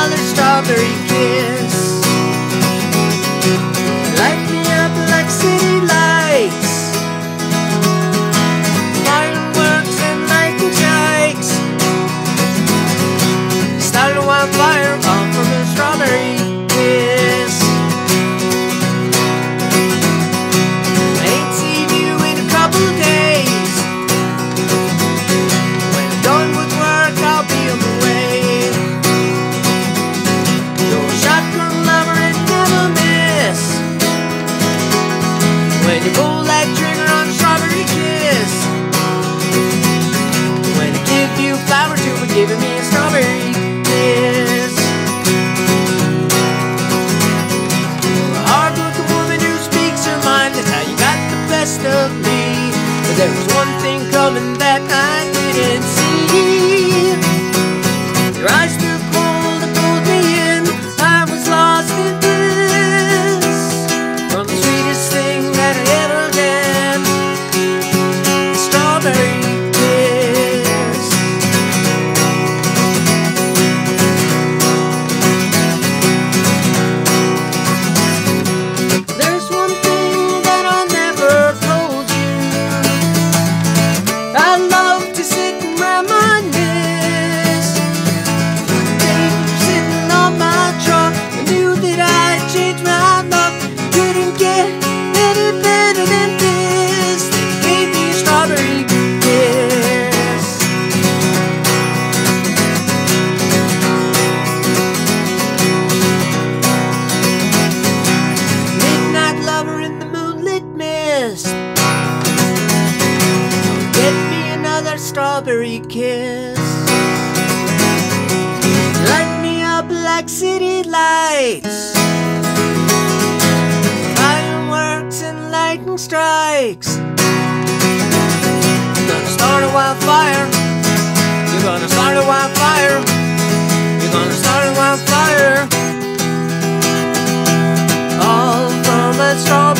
another strawberry kiss. There's one thing coming that strawberry kiss. Light me up like city lights, fireworks and lightning strikes. You're gonna start a wildfire. You're gonna start a wildfire. You're gonna start a wildfire. All from a strawberry.